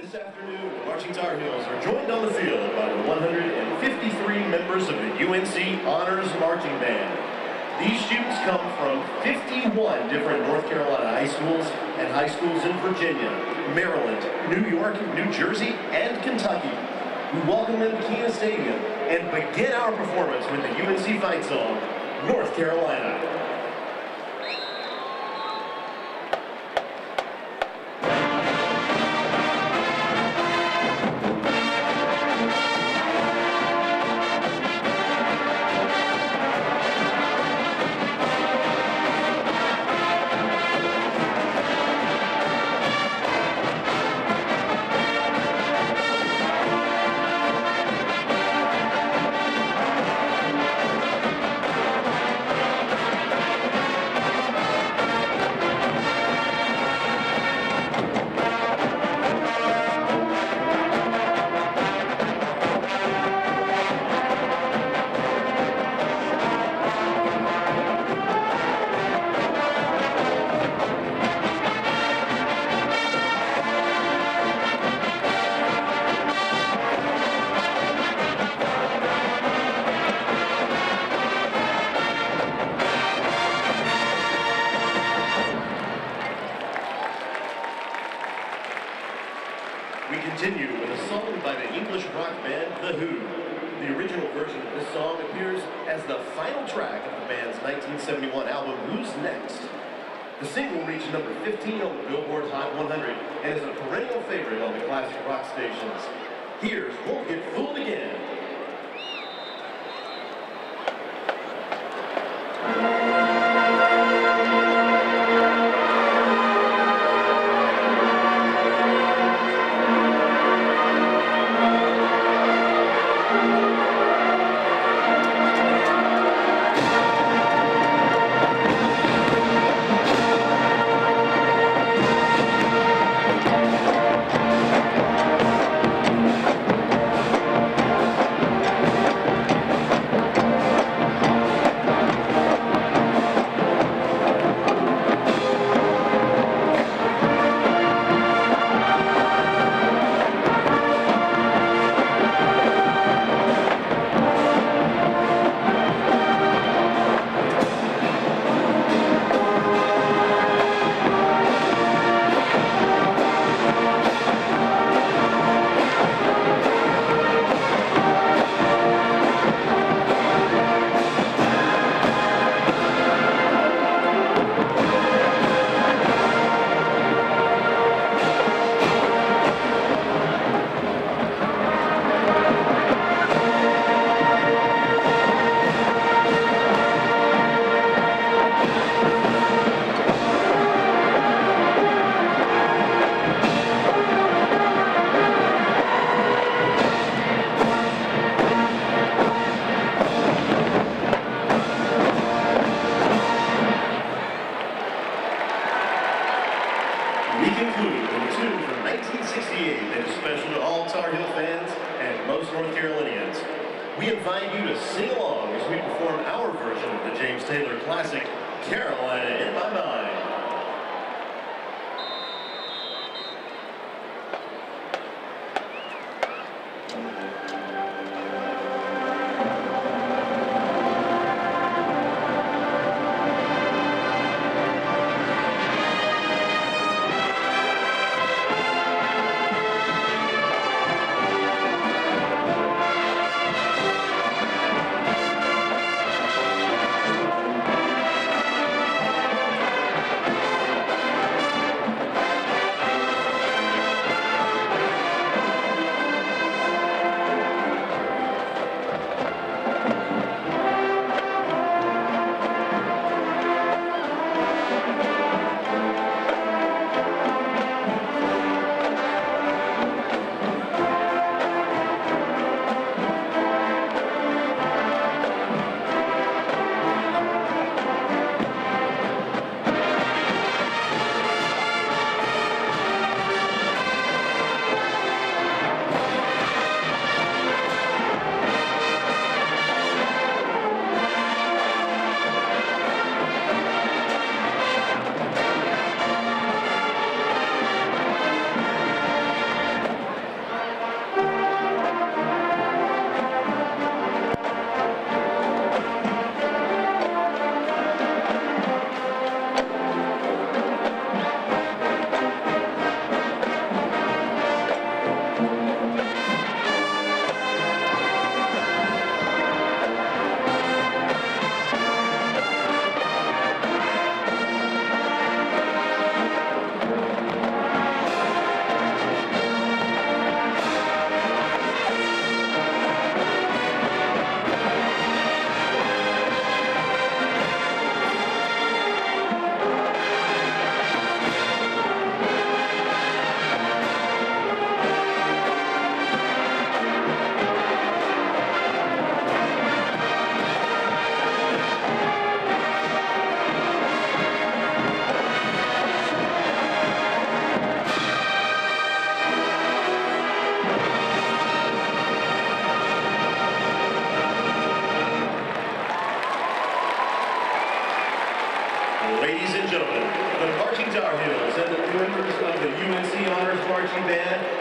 This afternoon, the Marching Tar Heels are joined on the field by the 153 members of the UNC Honors Marching Band. These students come from 51 different North Carolina high schools and high schools in Virginia, Maryland, New York, New Jersey, and Kentucky. We welcome them to Kenan Stadium and begin our performance with the UNC fight song, North Carolina. The original version of this song appears as the final track of the band's 1971 album Who's Next. The single reached number 15 on the Billboard Hot 100 and is a perennial favorite on the classic rock stations. Here's Won't Get Fooled Again. We invite you to sing along as we perform our version of the James Taylor classic, Carolina in My Mind.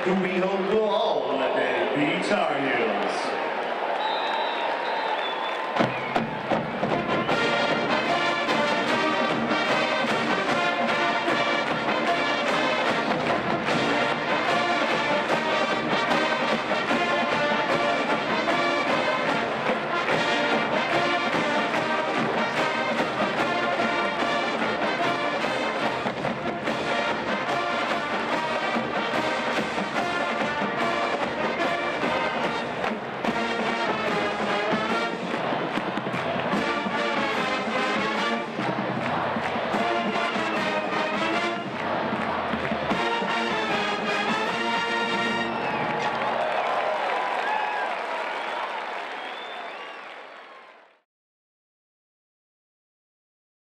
Marching band who we hope will